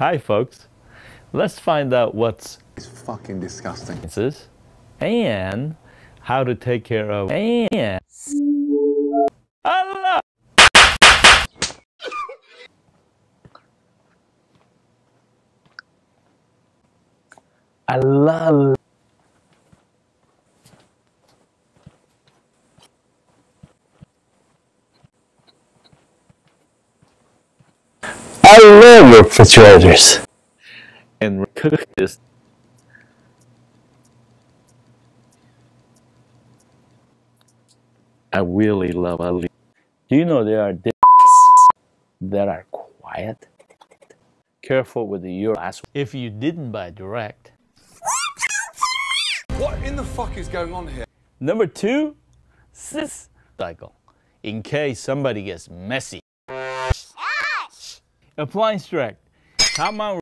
Hi, folks. Let's find out what's It's fucking disgusting. is and how to take care of and Allah. Allah. I love your refrigerators. And cook this. I really love Ali. Do you know there are dicks that are quiet? Careful with your ass. If you didn't buy direct. What in the fuck is going on here? Number two, sis cycle. In case somebody gets messy. Appliance direct. Top mount